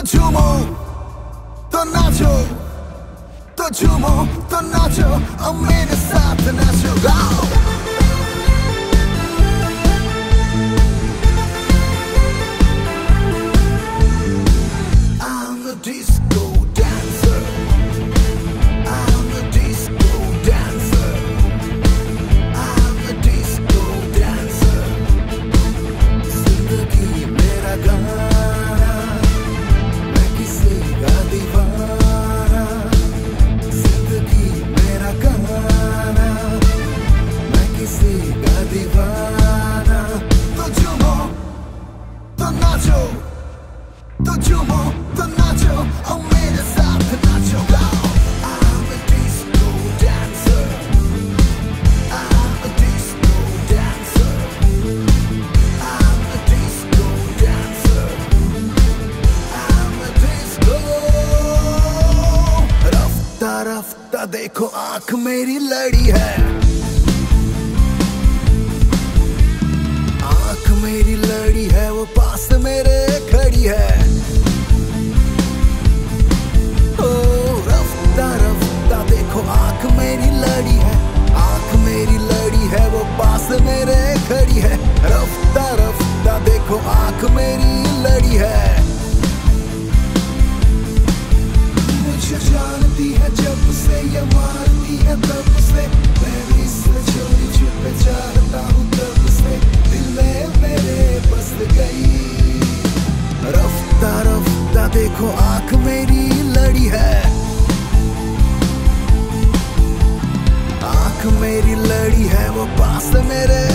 the tumult, the nacho, the tumult, the nacho. I'm inside the nacho. Oh. रफ्ता देखो, आँख मेरी लड़ी है। आँख मेरी लड़ी है, वो पास मेरे खड़ी है। देखो, आँख मेरी लड़ी है। आँख मेरी लड़ी है, वो पास मेरे खड़ी है। रफ्ता रफ्ता देखो, आँख मेरी लड़ी है। basta merecer.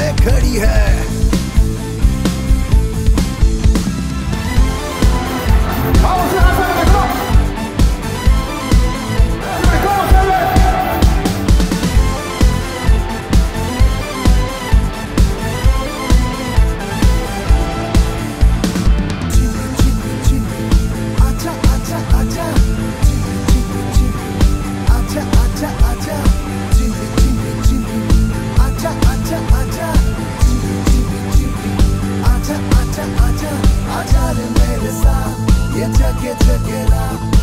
Get ya, get ya, get up.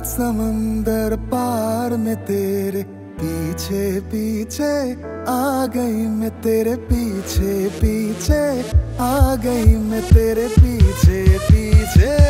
साथ समंदर पार में तेरे पीछे पीछे आ गई मैं तेरे पीछे पीछे, आ गई मैं तेरे पीछे पीछे।